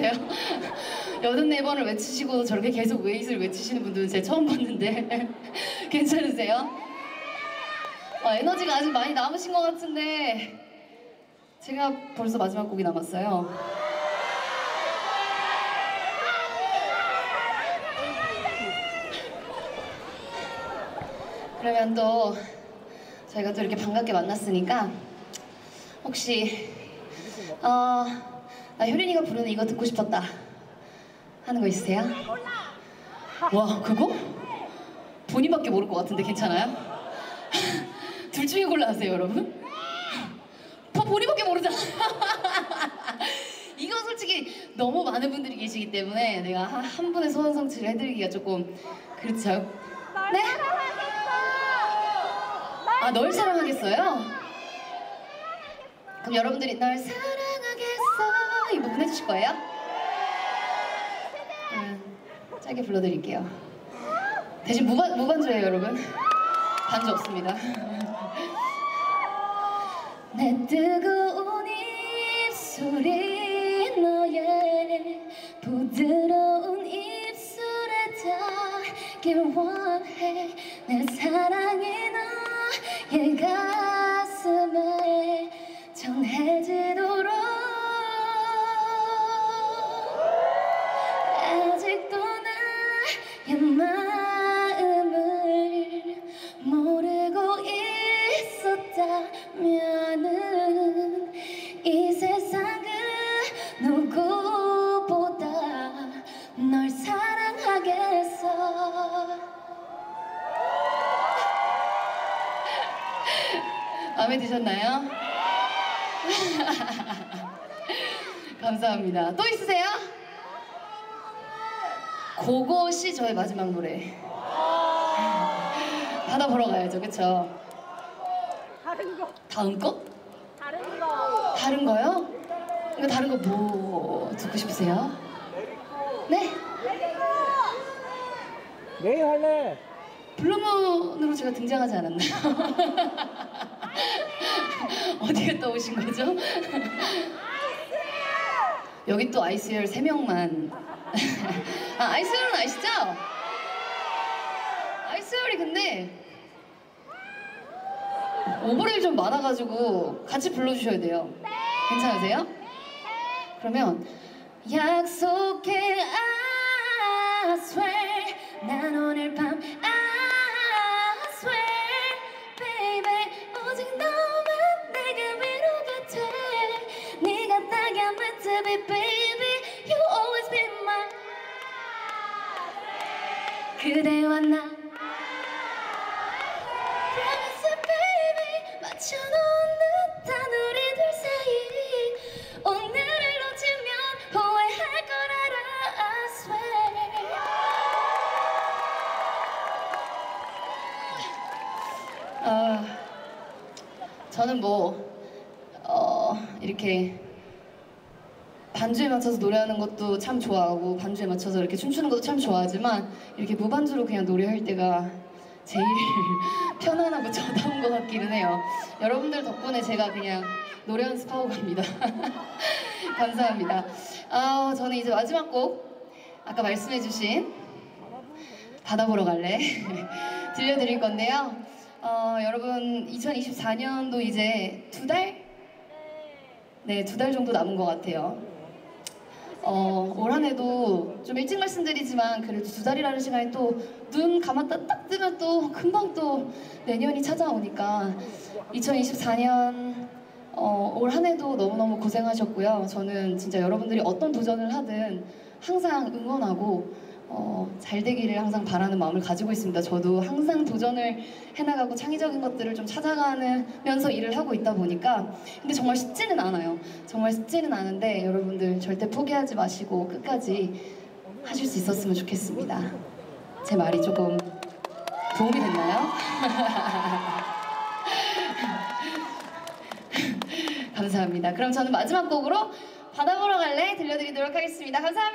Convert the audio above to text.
괜찮으세요? 여든 네 번을 외치시고 저렇게 계속 웨이스를 외치시는 분들은 제가 처음 봤는데 괜찮으세요? 아, 에너지가 아직 많이 남으신 것 같은데 제가 벌써 마지막 곡이 남았어요. 그러면 또 저희가 또 이렇게 반갑게 만났으니까 혹시 어, 나 효린이가 부르는 이거 듣고 싶었다 하는 거 있으세요? 와 그거? 본인밖에 모를 것 같은데 괜찮아요? 둘 중에 골라하세요 여러분 더 본인밖에 모르잖아 이거 솔직히 너무 많은 분들이 계시기 때문에 내가 한- 한 분의 소원 성취를 해드리기가 조금 그렇죠 네? 아, 널 사랑하겠어요? 그럼 여러분들이 널 사랑하겠어 이 부분 해주실 거예요? 음, 짧게 불러드릴게요. 대신 무반, 무반주예요, 여러분. 반주 없습니다. 내 뜨거운 입술이 너의 부드러운 입술에 닿길 원해 내 사랑이 너의 가슴에 아직도 있었다면은 이 세상 그 누구보다 널 사랑하겠어 마음에 드셨나요? 감사합니다. 또 있으세요? 그것이 저의 마지막 노래. 바다 보러 가야죠, 그쵸? 다른 거, 다음 거? 다른 거. 다른 거요? 이거 다른 거 뭐 듣고 싶으세요? 네? 내일 할래. 블루문으로 제가 등장하지 않았나요? 어디가 떠오신 거죠? 여기 또 아이스열 3명만. 아, 아이스열은 아시죠? 아이스열이 근데 오버랩이 좀 많아가지고 같이 불러주셔야 돼요. 괜찮으세요? 그러면 약속해 I swear. 난 오늘 밤 I swear. Baby 오직 너만 내게 위로가 돼. 네가 나게 meant to be baby. You always be mine 그대와 나 맞춰놓은 듯한 우리들 사이. 오늘을 놓치면 후회할 걸 알아 I swear. 아, 저는 뭐 어, 이렇게 반주에 맞춰서 노래하는 것도 참 좋아하고 반주에 맞춰서 이렇게 춤추는 것도 참 좋아하지만 이렇게 무반주로 그냥 노래할 때가 제일 편안하고 저다운 것 같기는 해요. 여러분들 덕분에 제가 그냥 노래 연습하고 갑니다. 감사합니다. 아, 저는 이제 마지막 곡 아까 말씀해주신 바다 보러 갈래 들려드릴 건데요. 어, 여러분 2024년도 이제 두 달? 네, 두 달 정도 남은 것 같아요. 어, 올 한 해도 좀 일찍 말씀드리지만 그래도 두 달이라는 시간이 또 눈 감았다 딱 뜨면 또 금방 또 내년이 찾아오니까 2024년 어, 올 한 해도 너무너무 고생하셨고요. 저는 진짜 여러분들이 어떤 도전을 하든 항상 응원하고 어, 잘 되기를 항상 바라는 마음을 가지고 있습니다. 저도 항상 도전을 해나가고 창의적인 것들을 좀 찾아가면서 일을 하고 있다 보니까 근데 정말 쉽지는 않아요. 정말 쉽지는 않은데 여러분들 절대 포기하지 마시고 끝까지 하실 수 있었으면 좋겠습니다. 제 말이 조금 도움이 됐나요? 감사합니다. 그럼 저는 마지막 곡으로 바다 보러 갈래 들려드리도록 하겠습니다. 감사합니다.